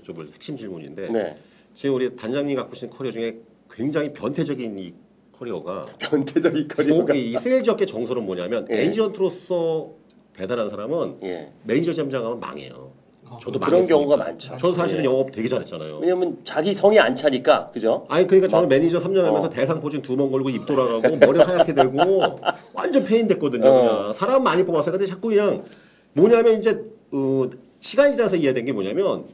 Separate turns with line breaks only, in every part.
여쭤볼 핵심 질문인데
네.
지금 우리 단장님 갖고 계신 커리어 중에 굉장히 변태적인 이 커리어가
변태적인 커리어가.
이 세일즈 업계 정설은 뭐냐면
예.
에이전트로서 대단한 사람은
예.
매니저 점장하면 망해요. 저도
그런. 경우가 많죠.
저도 사실은
예.
영업 되게 잘했잖아요.
왜냐면 자기 성이 안 차니까 그죠?
아니 그러니까 저는 매니저 3년 하면서
어.
대상 포진 두 번 걸고 입 돌아가고 머리 하얗게 되고 완전 폐인 됐거든요.
어.
그냥 사람 많이 뽑았어요. 근데 자꾸 그냥 뭐냐면 이제 어, 시간이 지나서 이해된 게 뭐냐면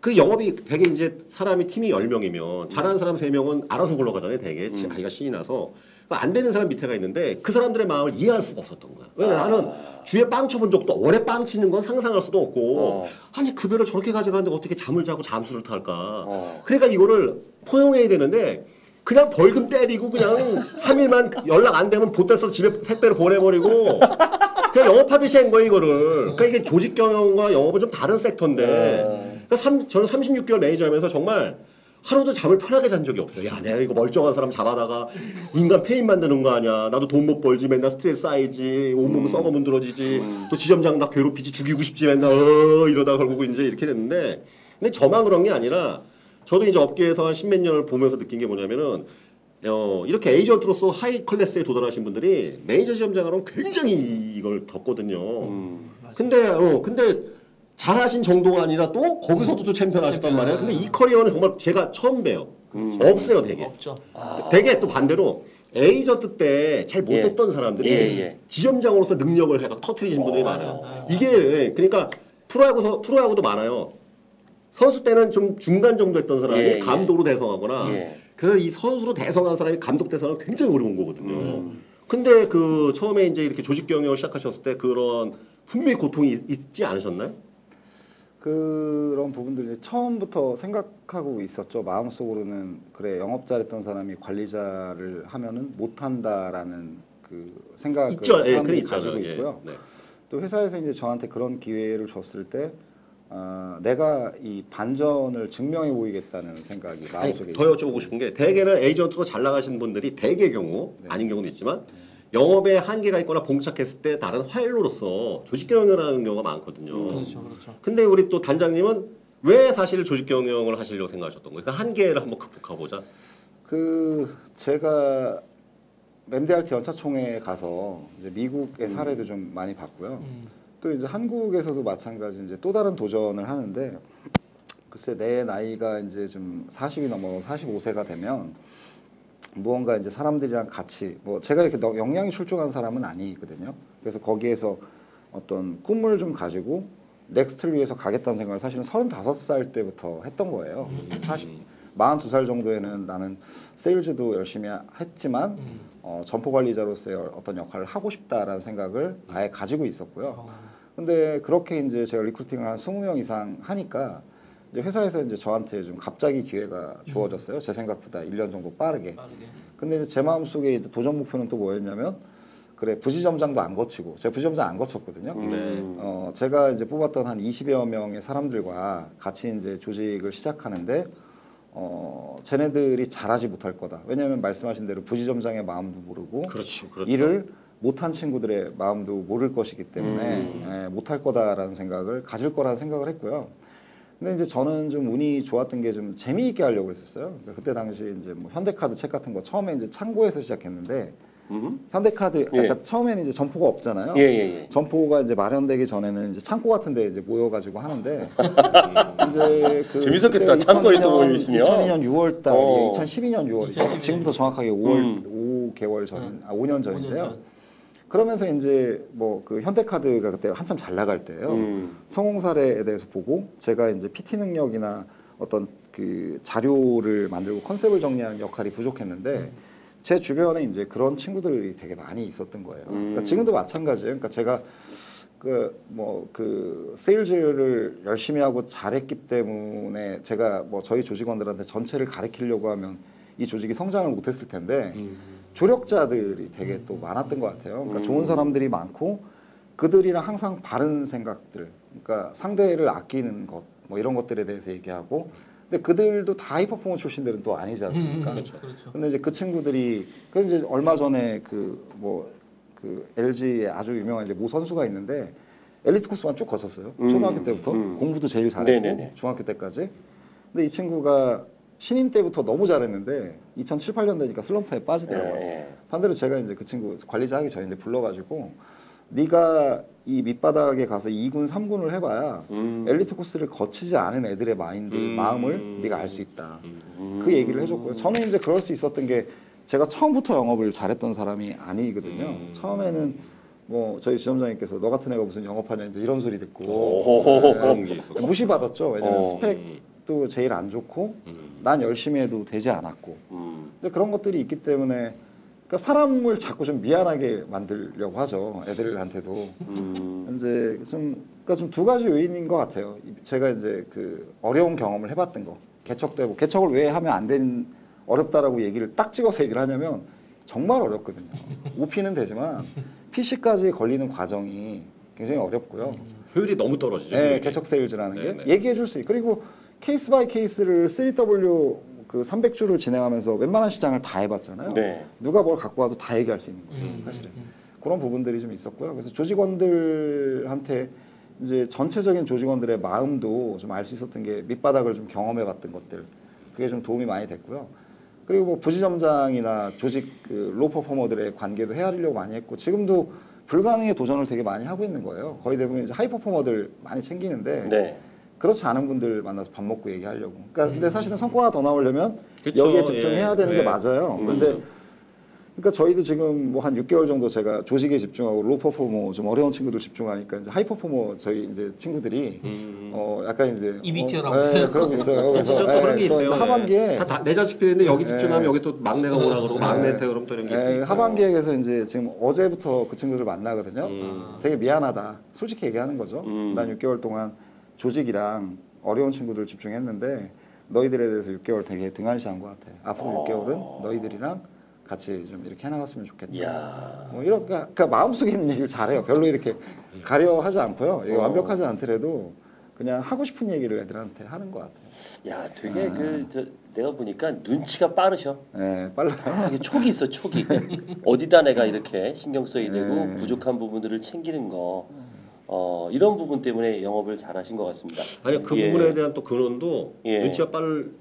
그 영업이 되게 이제 사람이 팀이 10명이면 잘하는 사람 3명은 알아서 굴러가잖아요. 되게
음.
자기가 신이 나서 그러니까 안 되는 사람 밑에가 있는데 그 사람들의 마음을 이해할 수가 없었던 거야. 왜냐
아.
나는 주에 빵 쳐본 적도 오래 빵 치는 건 상상할 수도 없고
어.
아니 급여를 저렇게 가져가는데 어떻게 잠을 자고 잠수를 탈까.
어.
그러니까 이거를 포용해야 되는데 그냥 벌금 때리고 그냥 3일만 연락 안 되면 보따리 써서 집에 택배로 보내버리고 그냥 영업하듯이 한 거예요 이거를 그러니까 이게 조직 경영과 영업은 좀 다른 섹터인데 그러니까 삼- 저는 36개월 매니저 하면서 정말 하루도 잠을 편하게 잔 적이 없어요. 야 내가 이거 멀쩡한 사람 잡아다가 인간 폐인 만드는 거 아니야. 나도 돈 못 벌지 맨날 스트레스 쌓이지. 온몸 썩어 문드러지지. 또 지점장 나 괴롭히지 죽이고 싶지 맨날 어 이러다 결국 이제 이렇게 됐는데. 근데 저만 그런 게 아니라 저도 이제 업계에서 한 십몇 년을 보면서 느낀 게 뭐냐면은 어, 이렇게 에이전트로서 high class에 도달하신 분들이 매니저 지점장으로는 굉장히 이걸 겪거든요. 근데 어 근데 잘하신 정도가 아니라 또 거기서도 또 챔피언 하셨단 말이에요. 근데 이 커리어는 정말 제가 처음 봬요. 없어요, 되게.
없죠.
되게 또 반대로 에이전트 때 잘 못했던 사람들이
예, 예.
지점장으로서 능력을 해가 터트리신 분들이 많아요. 이게 예, 그러니까 프로야구 프로야구도 많아요. 선수 때는 좀 중간 정도 했던 사람이
예, 예.
감독으로 대성하거나
예.
그래서 이 선수로 대성한 사람이 감독 대성은 굉장히 어려운 거거든요.
음.
근데 그 처음에 이제 이렇게 조직 경영을 시작하셨을 때 그런 분명히 고통이 있- 있지 않으셨나요?
그런 부분들 이제 처음부터 생각하고 있었죠. 마음속으로는 그래 영업 잘했던 사람이 관리자를 하면은 못한다라는 그 생각을
있죠. 예,
사람들이 가지고
있잖아요. 예.
있고요.
네.
또 회사에서 이제 저한테 그런 기회를 줬을 때 아, 내가 이 반전을 증명해 보이겠다는 생각이 마음속에
더 여쭤보고 싶은 게 대개는 에이전트로 잘 나가신 분들이 대개 경우 아닌 경우도 있지만 영업에 한계가 있거나 봉착했을 때 다른 활로로서 조직 경영을 하는 경우가 많거든요.
그렇죠, 그렇죠.
근데 우리 또 단장님은 왜 사실 조직 경영을 하시려고 생각하셨던 거예요? 그 한계를 한번 극복해 보자.
그 제가 램데알티 연차총회에 가서 이제 미국의
음.
사례도 좀 많이 봤고요.
음.
또 이제 한국에서도 마찬가지 이제 또 다른 도전을 하는데 글쎄 내 나이가 이제 좀 40이 넘어 45세가 되면 무언가 이제 사람들이랑 같이 뭐 제가 이렇게 너- 역량이 출중한 사람은 아니거든요. 그래서 거기에서 어떤 꿈을 좀 가지고 next를 위해서 가겠다는 생각을 사실은 35살 때부터 했던 거예요. 40 42살 정도에는 나는 세일즈도 열심히 하- 했지만 어, 점포 관리자로서의 어떤 역할을 하고 싶다라는 생각을 아예 가지고 있었고요.
어.
근데 그렇게 이제 제가 recruiting을 한 20명 이상 하니까 이제 회사에서 이제 저한테 좀 갑자기 기회가 주어졌어요. 제 생각보다 1년 정도 빠르게.
빠르게.
근데 이제 제 마음속에 이제 도전 목표는 또 뭐였냐면 그래 부지점장도 안 거치고 제가 부지점장 안 거쳤거든요.
네.
어, 제가 이제 뽑았던 한 20여 명의 사람들과 같이 이제 조직을 시작하는데 어, 쟤네들이 잘하지 못할 거다. 왜냐하면 말씀하신 대로 부지점장의 마음도 모르고
그렇죠. 그렇죠.
일을 못한 친구들의 마음도 모를 것이기 때문에
음.
예, 못할 거다라는 생각을 가질 거라는 생각을 했고요. 근데 이제 저는 좀 운이 좋았던 게 좀 재미있게 하려고 했었어요. 그러니까 그때 당시 이제 뭐 현대카드 책 같은 거 처음에 이제 창고에서 시작했는데
음.
현대카드
예.
그러니까 처음에는 이제 점포가 없잖아요.
예, 예, 예.
점포가 이제 마련되기 전에는 이제 창고 같은데 이제 모여가지고 하는데 이제 그
재밌었겠다. 창고에 또
2002년
모여 있으면.
2002년 6월 달이
어.
2012년 6월이죠.
2012년.
지금부터 정확하게 5월
음.
5개월 전, 아 5년 전인데요.
5년 전.
그러면서 이제 뭐 그 현대카드가 그때 한참 잘 나갈 때예요.
음.
성공 사례에 대해서 보고 제가 이제 PT 능력이나 어떤 그 자료를 만들고 컨셉을 정리하는 역할이 부족했는데 제 주변에 이제 그런 친구들이 되게 많이 있었던 거예요. 그러니까 지금도 마찬가지예요. 그러니까 제가 그 뭐 그 세일즈를 열심히 하고 잘했기 때문에 제가 뭐 저희 조직원들한테 전체를 가르치려고 하면 이 조직이 성장을 못했을 텐데 조력자들이 되게 또 많았던 것 같아요. 그러니까 좋은 사람들이 많고 그들이랑 항상 바른 생각들, 그러니까 상대를 아끼는 것, 뭐 이런 것들에 대해서 얘기하고, 근데 그들도 다 하이퍼포먼 출신들은 또 아니지 않습니까?
그렇죠. 그렇죠.
근데 이제 그 친구들이 그 이제 얼마 전에 그 뭐 그 LG의 아주 유명한 이제 모 선수가 있는데 엘리트 코스만 쭉 거쳤어요.
음,
초등학교 때부터
음.
공부도 제일 잘했고
네네네.
중학교 때까지. 근데 이 친구가 신인 때부터 너무 잘했는데 2007, 8년 되니까 슬럼프에 빠지더라고요.
네.
반대로 제가 이제 그 친구 관리자 하기 전에 불러가지고 네가 이 밑바닥에 가서 2군, 3군을 해봐야
음.
엘리트 코스를 거치지 않은 애들의 마인드,
음.
마음을 네가 알 수 있다.
음.
그 얘기를 해줬고요. 저는 이제 그럴 수 있었던 게 제가 처음부터 영업을 잘했던 사람이 아니거든요.
음.
처음에는 뭐 저희 지점장님께서 너 같은 애가 무슨 영업하냐 이제 이런 소리 듣고
있었고.
무시받았죠. 왜냐면
어.
스펙 도 제일 안 좋고
음.
난 열심히 해도 되지 않았고
음.
근데 그런 것들이 있기 때문에 그러니까 사람을 자꾸 좀 미안하게 만들려고 하죠. 애들한테도.
음.
이제 좀 그러니까 좀 두 가지 요인인 것 같아요. 제가 이제 그 어려운 경험을 해봤던 거 개척되고 개척을 왜 하면 안된 어렵다라고 얘기를 딱 찍어서 얘기를 하냐면 정말 어렵거든요. OP는 되지만 PC까지 걸리는 과정이 굉장히 어렵고요.
효율이 너무 떨어지죠.
네. 개척 세일즈라는
네,
게
네.
얘기해 줄 수 있고 그리고 case by case를 3W 그 300주를 진행하면서 웬만한 시장을 다 해봤잖아요.
네.
누가 뭘 갖고 와도 다 얘기할 수 있는 거예요, 사실은. 그런 부분들이 좀 있었고요. 그래서 조직원들한테 이제 전체적인 조직원들의 마음도 좀 알 수 있었던 게 밑바닥을 좀 경험해봤던 것들 그게 좀 도움이 많이 됐고요. 그리고 뭐 부지점장이나 조직 그 로퍼포머들의 관계도 헤아리려고 많이 했고 지금도 불가능의 도전을 되게 많이 하고 있는 거예요. 거의 대부분 이제 하이퍼포머들 많이 챙기는데
네.
그렇지 않은 분들 만나서 밥 먹고 얘기하려고. 그러니까 근데 사실은 성과가 더 나오려면
그쵸,
여기에 집중해야
예.
되는 게
네.
맞아요.
음.
근데 그러니까 저희도 지금 뭐 한 6개월 정도 제가 조직에 집중하고 로퍼포머 좀 어려운 친구들 집중하니까 이제 하이퍼포머 저희 이제 친구들이
음.
어 약간 이제
입이
어,
튀어나오고
예,
있어요.
그런 게 있어요. 그래서
진짜 또
예,
그런
게또
있어요.
하반기에
다, 다 내 자식들인데 여기 집중하면
예.
여기 또 막내가 오라 그러고 막내한테 그럼 또 이런 게
예,
있으니까.
하반기에 그래서 이제 지금 어제부터 그 친구들 을 만나거든요.
음.
되게 미안하다. 솔직히 얘기하는 거죠.
음.
난 6개월 동안 조직이랑 어려운 친구들 집중했는데 너희들에 대해서 6개월 되게 등한시한 것 같아. 앞으로 6개월은 너희들이랑 같이 좀 이렇게 해나갔으면 좋겠다.
이야.
뭐 이런 그러니까, 그러니까 마음속에 있는 얘기를 잘해요. 별로 이렇게 가려 하지 않고요. 이게
어.
완벽하지 않더라도 그냥 하고 싶은 얘기를 애들한테 하는 것 같아요.
야, 되게 그 저, 내가 보니까 눈치가 빠르셔.
네, 빨라요.
이게 촉이 있어, 촉이. 어디다 내가 이렇게 신경 써야 되고
네.
부족한 부분들을 챙기는 거. 어, 이런 부분 때문에 영업을 잘하신 것 같습니다.
아니 그
예.
부분에 대한 또 근원도
예.
눈치가 빠를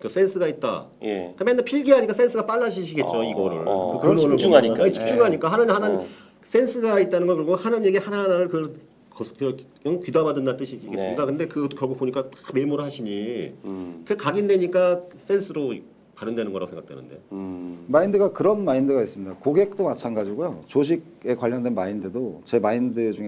그 센스가 있다.
예.
그러니까 맨날 필기하니까 센스가 빨라지시겠죠
어,
이거를.
어,
그
집중하니까.
보면. 아니, 집중하니까 하는 하는
어.
센스가 있다는 건 그리고 하는 얘기 하나 하나를 그 거- 그 그냥 귀담아듣는 뜻이겠습니까?
네.
근데 그 결국 보니까 다 메모를 하시니
음.
그 각인되니까 센스로 발현되는 거라고 생각되는데.
음.
마인드가 그런 마인드가 있습니다. 고객도 마찬가지고요. 조직에 관련된 마인드도 제 마인드 중에